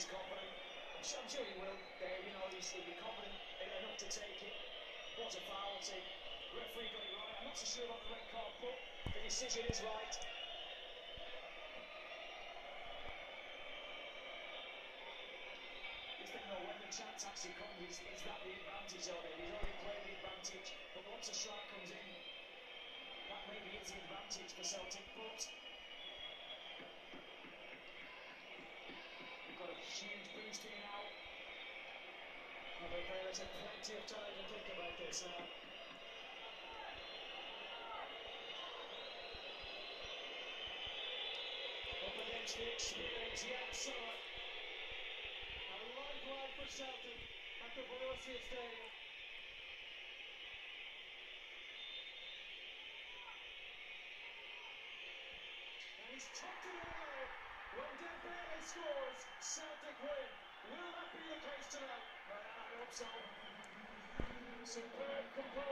he's confident. I'm sure, I'm sure he will. Dave, you know, he's, he'll be confident enough to take it. What a foul to referee got it right. I'm not so sure about the red card, but the decision is right. You think, no, oh, when the chance actually comes, is, is that the advantage of it? He's already played the advantage, but once a strike comes in, that may be the advantage for Celtic, but we've got a huge boost here now. The players have plenty of time to think about this now. Up against the experience, Yann Sommer. A lifeline for Celtic at the Borussia Stadium. And he's tucked it away. When Dembele scores, Celtic so. Superb composure.